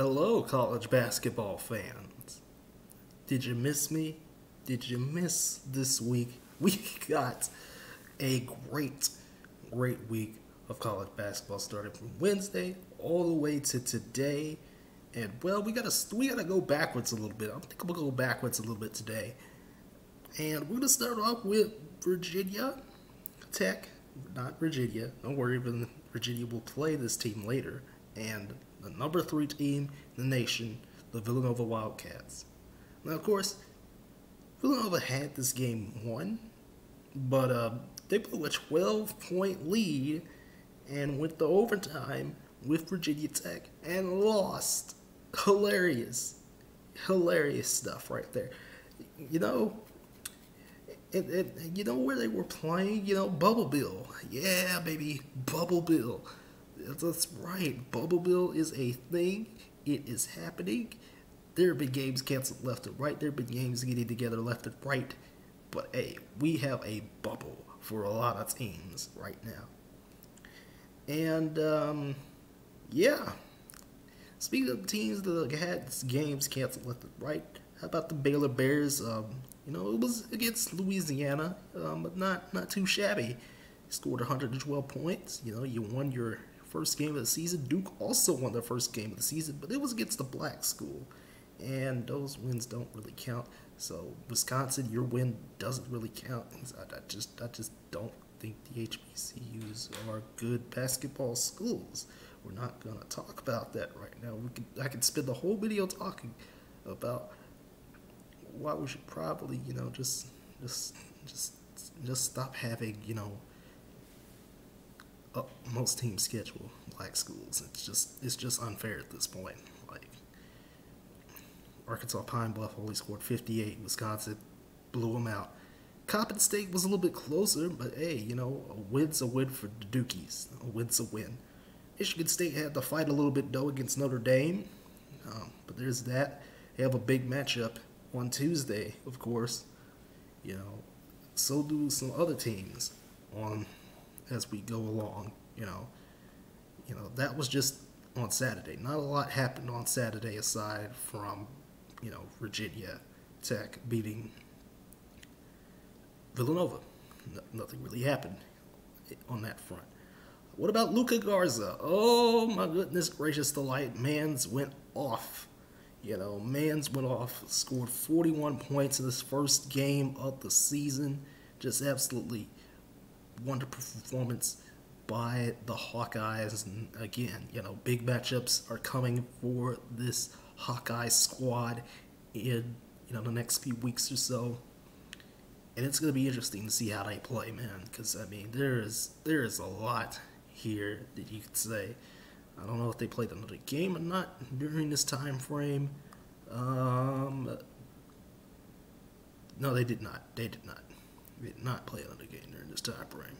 Hello, college basketball fans. Did you miss me? Did you miss this week? We got a great, great week of college basketball starting from Wednesday all the way to today. And well, we gotta we gotta go backwards a little bit. I think we'll go backwards a little bit today. And we're gonna start off with Virginia Tech, not Virginia. Don't worry, Virginia will play this team later. And the number three team in the nation, the Villanova Wildcats. Now, of course, Villanova had this game won, but uh, they blew a 12 point lead and went to overtime with Virginia Tech and lost. Hilarious. Hilarious stuff right there. You know, and, and, you know where they were playing? You know, Bubbleville. Yeah, baby, Bubbleville. That's right. Bubbleville is a thing. It is happening. There have been games canceled left and right. There have been games getting together left and right. But hey, we have a bubble for a lot of teams right now. And um, yeah, speaking of teams that had games canceled left and right, how about the Baylor Bears? Um, you know, it was against Louisiana, um, but not not too shabby. Scored 112 points. You know, you won your first game of the season. Duke also won their first game of the season, but it was against the black school, and those wins don't really count. So Wisconsin, your win doesn't really count. I, I just I just don't think the HBCUs are good basketball schools. We're not gonna talk about that right now. We could I could spend the whole video talking about why we should probably you know just just just just stop having you know uh, most teams schedule black schools. It's just it's just unfair at this point. Like Arkansas Pine Bluff only scored 58. Wisconsin blew them out. Coppin State was a little bit closer, but hey, you know, a win's a win for the Dukies. A win's a win. Michigan State had to fight a little bit though against Notre Dame, um, but there's that. They have a big matchup on Tuesday, of course. You know, so do some other teams on as we go along. You know, you know that was just on Saturday. Not a lot happened on Saturday aside from you know Virginia Tech beating Villanova. No, nothing really happened on that front. What about Luka Garza? Oh my goodness gracious, the light man's went off. You know, Mans went off, scored 41 points in this first game of the season. Just absolutely wonderful performance by the Hawkeyes. And again, you know, big matchups are coming for this Hawkeye squad in you know the next few weeks or so. And it's going to be interesting to see how they play, man. Because I mean, there is there is a lot here that you could say. I don't know if they played another game or not during this time frame. Um, no, they did not. They did not. Did not play another game during this time frame.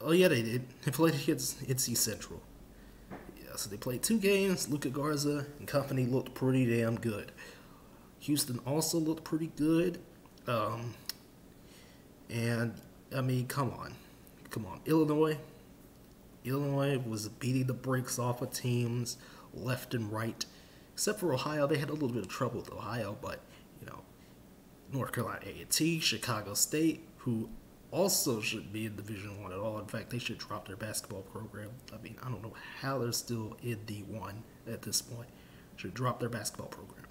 Oh yeah, they did. They played against NC Central. Yeah, so they played two games. Luka Garza and company looked pretty damn good. Houston also looked pretty good. Um, and I mean, come on, come on, Illinois. Illinois was beating the brakes off of teams left and right. Except for Ohio, they had a little bit of trouble with Ohio, but North Carolina A&T, Chicago State, who also should be in Division One at all. In fact, they should drop their basketball program. I mean, I don't know how they're still in D one at this point. Should drop their basketball program.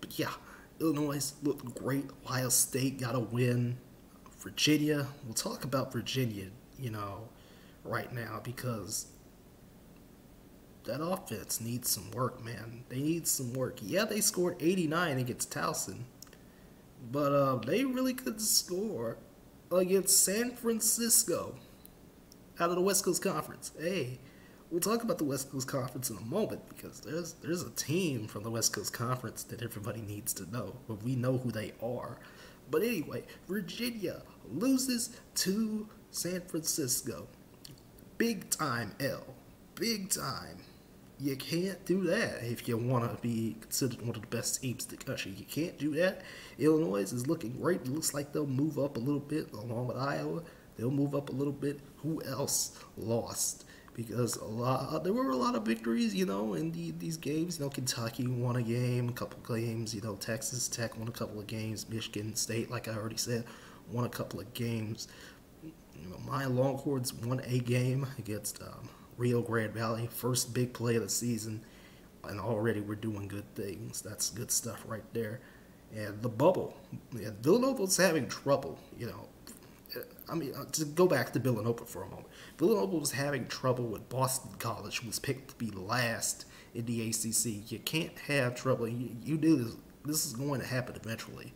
But yeah, Illinois looked great. Ohio State got a win. Virginia, we'll talk about Virginia, you know, right now because that offense needs some work, man. They need some work. Yeah, they scored 89 against Towson, but uh, they really could score against San Francisco out of the West Coast Conference. Hey, we'll talk about the West Coast Conference in a moment because there's there's a team from the West Coast Conference that everybody needs to know, but we know who they are. But anyway, Virginia loses to San Francisco. Big time L. Big time. You can't do that if you want to be considered one of the best teams in the country. You can't do that. Illinois is looking great. It looks like they'll move up a little bit along with Iowa. They'll move up a little bit. Who else lost? because a lot there were a lot of victories, you know, in the, these games. You know, Kentucky won a game, a couple games. You know, Texas Tech won a couple of games. Michigan State, like I already said, won a couple of games. You know, my Longhorns won a game against um, Rio Grande Valley, first big play of the season, and already we're doing good things. That's good stuff right there. And the bubble, yeah, Villanova's having trouble. You know, I mean, uh, to go back to Villanova for a moment, Villanova was having trouble with Boston College, was picked to be last in the ACC. You can't have trouble. You, you do this. This is going to happen eventually.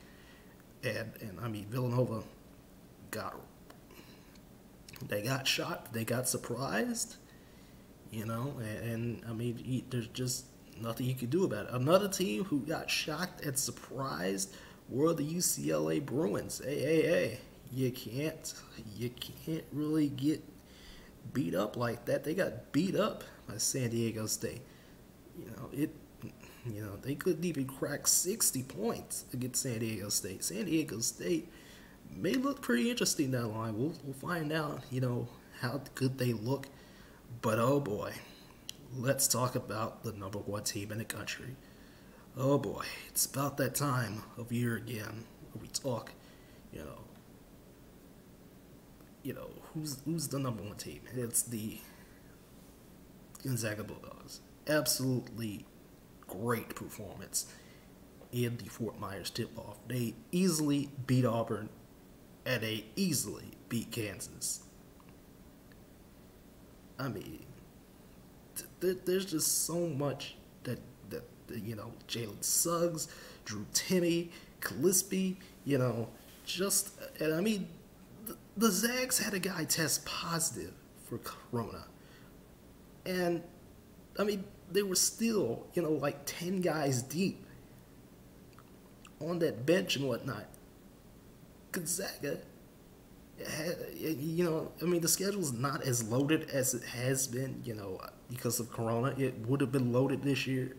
And and I mean, Villanova got they got shot. They got surprised. You know, and, and I mean, there's just nothing you can do about it. Another team who got shocked and surprised were the UCLA Bruins. Hey, hey, hey you can't you can't really get beat up like that. They got beat up by San Diego State. You know, it you know, they couldn't even crack 60 points against San Diego State. San Diego State may look pretty interesting that line. We'll, we'll find out, you know, how good they look. But oh boy, let's talk about the number one team in the country. Oh boy, it's about that time of year again where we talk, you know, you know, who's who's the number one team? It's the Gonzaga Bulldogs. Absolutely great performance in the Fort Myers tip-off. They easily beat Auburn, and they easily beat Kansas. I mean, th- there's just so much that that, that you know, Jalen Suggs, Drew Timme, Gillespie, you know, just and I mean the Zags had a guy test positive for Corona. And, I mean, they were still, you know, like 10 guys deep on that bench and whatnot. Gonzaga, you know, I mean, the schedule's not as loaded as it has been, you know, because of Corona. It would have been loaded this year.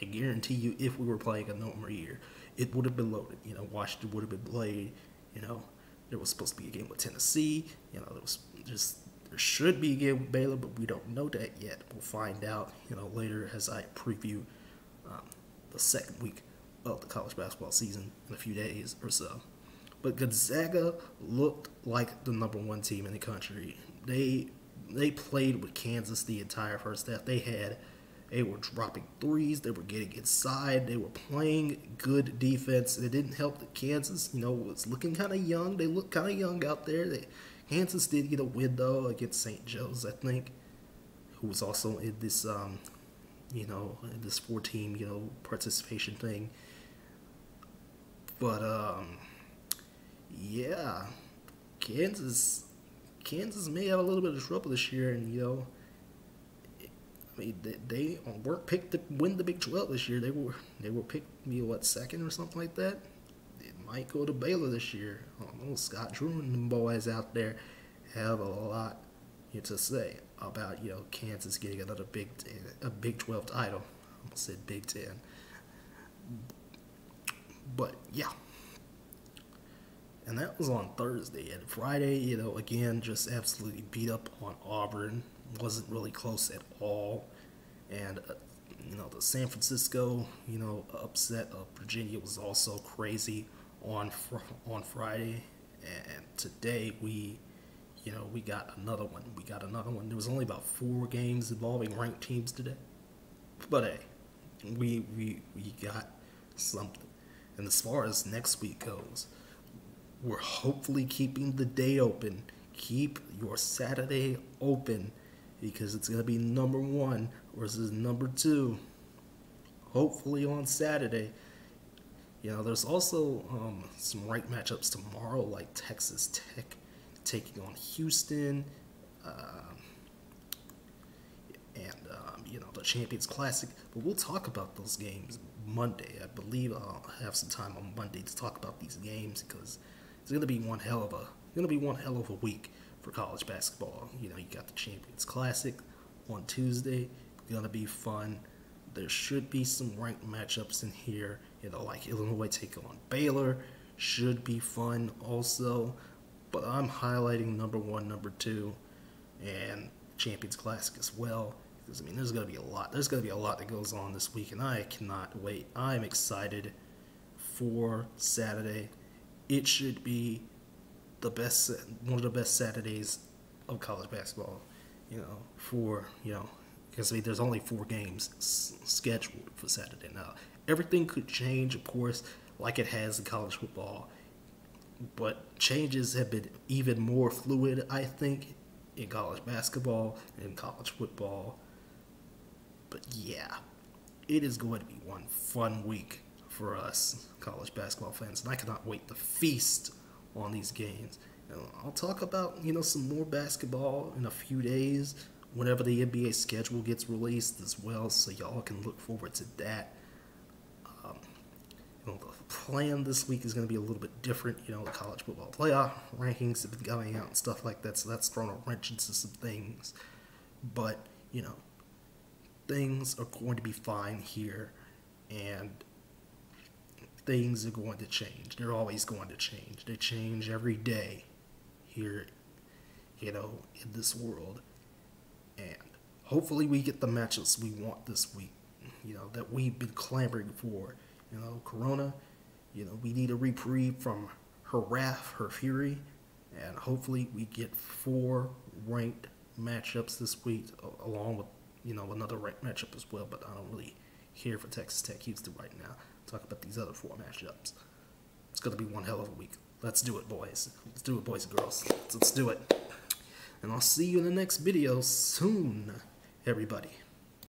I guarantee you, if we were playing a normal year, it would have been loaded. You know, Washington would have been played, you know, there was supposed to be a game with Tennessee. You know, there was just there should be a game with Baylor, but we don't know that yet. We'll find out, you know, later as I preview um, the second week of the college basketball season in a few days or so. But Gonzaga looked like the number one team in the country. They they played with Kansas the entire first half. They had they were dropping threes. They were getting inside. They were playing good defense. It didn't help that Kansas, you know, was looking kind of young. They looked kind of young out there. They, Kansas did get a win though against St. Joe's, I think, who was also in this, um, you know, this four-team, you know, participation thing. But um, yeah, Kansas, Kansas may have a little bit of trouble this year, and you know I mean, they, they weren't picked to win the Big 12 this year. They were they were picked, know, what, second or something like that. It might go to Baylor this year. I. Scott Drew and the boys out there have a lot you to say about you know Kansas getting another Big a Big 12 title. I almost said Big 10. But yeah. And that was on Thursday. And Friday, you know, again, just absolutely beat up on Auburn wasn't really close at all. And, uh, you know, the San Francisco, you know, upset of Virginia was also crazy on fr- on Friday. And today we, you know, we got another one. We got another one. There was only about four games involving ranked teams today. But hey, we we we got something. And as far as next week goes, we're hopefully keeping the day open. Keep your Saturday open because it's going to be number one versus number two. Hopefully on Saturday. You know, there's also um, some right matchups tomorrow, like Texas Tech taking on Houston, uh, and um, you know the Champions Classic. But we'll talk about those games Monday. I believe I'll have some time on Monday to talk about these games because it's going to be one hell of a going to be one hell of a week for college basketball. You know, you got the Champions Classic on Tuesday. Gonna be fun. There should be some ranked matchups in here. You know, like Illinois taking on Baylor should be fun also. But I'm highlighting number one, number two, and Champions Classic as well. Because I mean, there's gonna be a lot. There's gonna be a lot that goes on this week, and I cannot wait. I'm excited for Saturday. It should be the best, one of the best Saturdays of college basketball. You know, for you know, because I mean, there's only four games scheduled for Saturday now. Everything could change, of course, like it has in college football. But changes have been even more fluid, I think, in college basketball and college football. But yeah, it is going to be one fun week for us college basketball fans, and I cannot wait to feast on these games. You know, I'll talk about you know some more basketball in a few days whenever the NBA schedule gets released as well, so y'all can look forward to that. Um, you know, the plan this week is going to be a little bit different. You know, the college football playoff rankings have been going out and stuff like that, so that's thrown a wrench into some things. But you know, things are going to be fine here, and things are going to change. They're always going to change. They change every day here, you know, in this world. And hopefully we get the matchups we want this week, you know, that we've been clamoring for. You know, Corona, you know, we need a reprieve from her wrath, her fury, and hopefully we get four ranked matchups this week, along with, you know, another ranked matchup as well, but I don't really care for Texas Tech Houston right now. Talk about these other four matchups. It's going to be one hell of a week. Let's do it, boys. Let's do it, boys and girls. Let's do it. And I'll see you in the next video soon, everybody.